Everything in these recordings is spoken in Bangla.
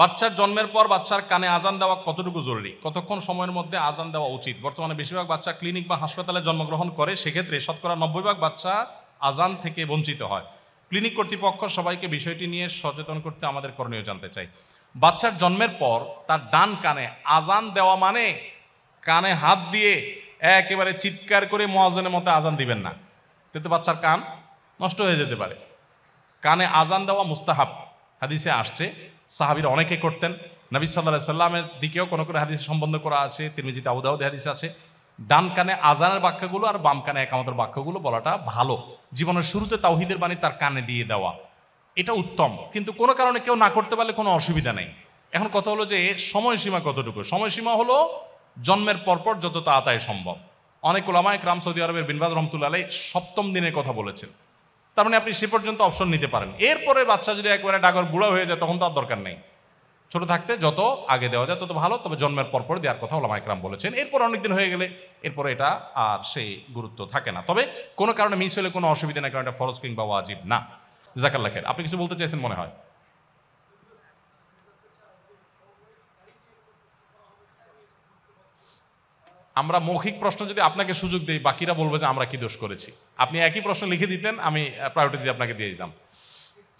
বাচ্চার জন্মের পর বাচ্চার কানে আজান দেওয়া কতটুকু জরুরি? কতক্ষণ সময়ের মধ্যে আজান দেওয়া উচিত? বর্তমানে বেশিরভাগ বাচ্চা ক্লিনিক বা হাসপাতালে জন্মগ্রহণ করে, সেক্ষেত্রে শতকরা নব্বই ভাগ বাচ্চা আজান থেকে বঞ্চিত হয়। ক্লিনিক কর্তৃপক্ষ সবাইকে বিষয়টি নিয়ে সচেতন করতে আমাদের করণীয় জানতে চাই। বাচ্চার জন্মের পর তার ডান কানে আজান দেওয়া মানে কানে হাত দিয়ে একেবারে চিৎকার করে মহাজনের মতো আজান দিবেন না। কিন্তু বাচ্চার কান নষ্ট হয়ে যেতে পারে। কানে আজান দেওয়া মুস্তাহাব। হাদিসে আসছে সাহাবিরা অনেকে করতেন। নবী সাল্লাহ সাল্লামের দিকেও কোনো কোনো হাদিসে সম্বন্ধ করা আছে, তিরমিজিতে আবুদাউদ হাদিসে আছে। ডান কানে আজানের বাক্যগুলো আর বাম কানে একামতের বাক্যগুলো বলাটা ভালো। জীবনের শুরুতে তাওহিদের বাণী তার কানে দিয়ে দেওয়া। এটা উত্তম। কিন্তু কোনো কারণে কেউ না করতে পারলে কোনো অসুবিধা নেই। এখন কথা হলো যে, সময়সীমা কতটুকু? সময়সীমা হলো জন্মের পরপর যত তাড়াতাড়ি সম্ভব। অনেক ওলামায় ক্রাম সৌদি আরবের বিনবাদ রহমতুল্লাহ সপ্তম দিনের কথা বলেছেন। তার মানে আপনি সে পর্যন্ত অপশন নিতে পারেন। এরপরে বাচ্চা যদি একবারে ডাগর বুড়া হয়ে যায়, তখন তো আর দরকার নেই। ছোট থাকতে যত আগে দেওয়া যায়, তত ভালো, তবে জন্মের পরপর দেওয়ার কথা ওলামা একরাম বলেছেন। এরপর অনেকদিন হয়ে গেলে, এরপরে এটা আর সেই গুরুত্ব থাকে না। তবে কোনো কারণে মিস হলে কোনো অসুবিধা নেই, কারণ এটা ফরজ কিংবা ওয়াজিব না। জাকাল্লা খের আপনি কিছু বলতে চাইছেন মনে হয়? আমরা মৌখিক প্রশ্ন যদি আপনাকে সুযোগ দিই, বাকিরা বলবে যে আমরা কি দোষ করেছি। আপনি একই প্রশ্ন লিখে দিতেন, আমি প্রায়োরিটি দিয়ে আপনাকে দিয়ে দিতাম।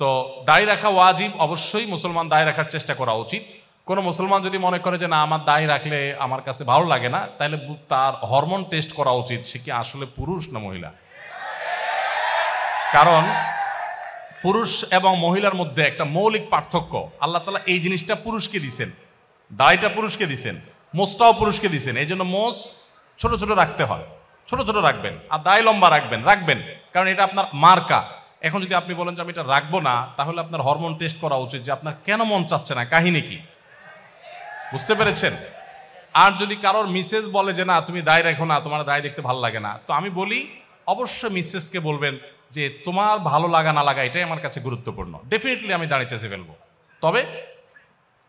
তো দায় রাখা ওয়াজিব অবশ্যই, মুসলমান দায় রাখার চেষ্টা করা উচিত। কোনো মুসলমান যদি মনে করে যে না, আমার দায় রাখলে আমার কাছে ভালো লাগে না, তাহলে তার হরমোন টেস্ট করা উচিত। সে কি আসলে পুরুষ না মহিলা? কারণ পুরুষ এবং মহিলার মধ্যে একটা মৌলিক পার্থক্য। আল্লাহ তালা এই জিনিসটা পুরুষকে দিছেন, দায়টা পুরুষকে দিছেন। মোষটাও পুরুষকে দিছেন, এই জন্য মোষ ছোট ছোট রাখতে হয়। ছোট ছোট রাখবেন, আর দায় লম্বা রাখবেন রাখবেন। কারণ এটা আপনার মার্কা। এখন যদি আপনি বলেন যে আমি এটা রাখব না, তাহলে আপনার হরমোন টেস্ট করা উচিত যে আপনার কেন মন চাচ্ছে না, কাহিনী কি? বুঝতে পেরেছেন? আর যদি কারোর মিসেস বলে যে না, তুমি দায় রেখো না, তোমার দায় দেখতে ভালো লাগে না, তো আমি বলি, অবশ্যই মিসেসকে বলবেন যে তোমার ভালো লাগা না লাগা, এটাই আমার কাছে গুরুত্বপূর্ণ। ডেফিনেটলি আমি দাঁড়িয়ে চেষে ফেলব। তবে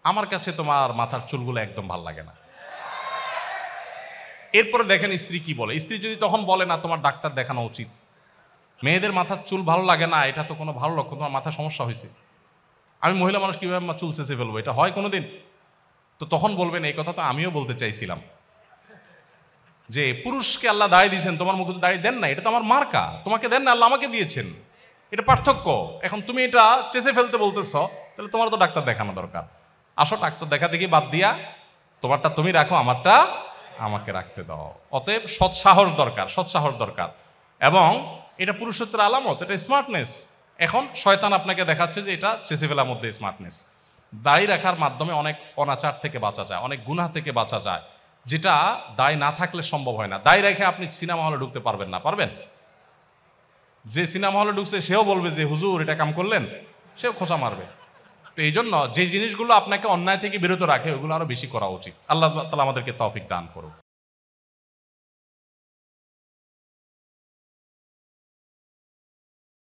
আমার কাছে তোমার মাথার চুলগুলো একদম ভালো লাগে না। এরপরে দেখেন স্ত্রী কি বলে। স্ত্রী যদি তখন বলে, না, তোমার ডাক্তার দেখানো উচিত। মেয়েদের মাথার চুল ভালো লাগে না, এটা তো কোনো ভালো লক্ষণ, তোমার মাথায় সমস্যা হয়েছে আমি মহিলা মানুষ কীভাবে আমার চুল চেঁচে ফেলব? এটা হয় কোনোদিন? তো তখন বলবেন, এই কথা তো আমিও বলতে চাইছিলাম যে, পুরুষকে আল্লাহ দাঁড়িয়ে দিয়েছেন, তোমার মুখে তো দাঁড়িয়ে দেন না, এটা তো আমার মার্কা। তোমাকে দেন না, আল্লাহ আমাকে দিয়েছেন। এটা পার্থক্য। এখন তুমি এটা চেষে ফেলতে বলতেছ, তাহলে তোমার তো ডাক্তার দেখানো দরকার। আসো, ডাক্তার দেখা দেখি বাদ দিয়া, তোমারটা তুমি রাখো, আমারটা আমাকে রাখতে দাও। অতএব সৎসাহস দরকার সৎসাহস দরকার। এবং এটা পুরুষত্বের আলামত, এটা স্মার্টনেস এখন শয়তান আপনাকে দেখাচ্ছে যে এটা চেষে ফেলার মধ্যে স্মার্টনেস দাড়ি রাখার মাধ্যমে অনেক অনাচার থেকে বাঁচা যায়, অনেক গুনাহ থেকে বাঁচা যায়। যেটা দায় না থাকলে সম্ভব হয় না। দায় রেখে আপনি সিনেমা হলে ঢুকতে পারবেন না, পারবেন? যে সিনেমা হলে ঢুকছে, সেও বলবে যে, হুজুর, এটা কাম করলেন? সেও খোঁচা মারবে। তো এই জন্য যে জিনিসগুলো আপনাকে অন্যায় থেকে বিরত রাখে, ওগুলো আরও বেশি করা উচিত। আল্লাহ তালা আমাদেরকে তৌফিক দান করুক।